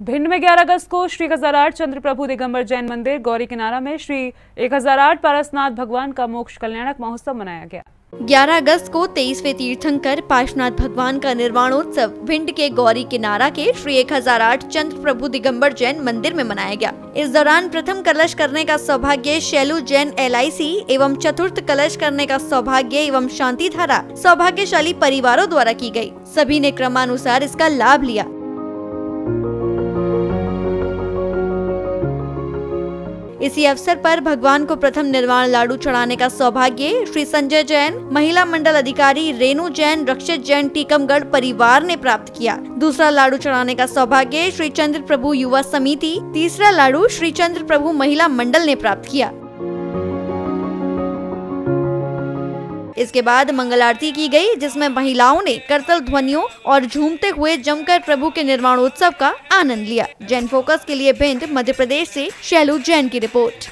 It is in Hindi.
भिंड में 11 अगस्त को श्री हज़ार चंद्र प्रभु दिगंबर जैन मंदिर, गौरी किनारा में श्री एक हज़ार पारसनाथ भगवान का मोक्ष कल्याणक महोत्सव मनाया गया। 11 अगस्त को तेईसवे तीर्थंकर पार्शनाथ भगवान का निर्वाणोत्सव भिंड के गौरी किनारा के श्री एक हज़ार आठ चंद्र प्रभु दिगंबर जैन मंदिर में मनाया गया। इस दौरान प्रथम कलश करने का सौभाग्य शैलू जैन एलआईसी एवं चतुर्थ कलश करने का सौभाग्य एवं शांति धारा सौभाग्यशाली परिवारों द्वारा की गई सभी ने क्रमानुसार इसका लाभ लिया। इसी अवसर पर भगवान को प्रथम निर्वाण लाडू चढ़ाने का सौभाग्य श्री संजय जैन, महिला मंडल अधिकारी रेणु जैन, रक्षित जैन, टीकमगढ़ परिवार ने प्राप्त किया। दूसरा लाडू चढ़ाने का सौभाग्य श्री चंद्र प्रभु युवा समिति, तीसरा लाडू श्री चंद्र प्रभु महिला मंडल ने प्राप्त किया। इसके बाद मंगल आरती की गई, जिसमें महिलाओं ने करतल ध्वनियों और झूमते हुए जमकर प्रभु के निर्माण उत्सव का आनंद लिया। जैन फोकस के लिए भिंड, मध्य प्रदेश से शैलू जैन की रिपोर्ट।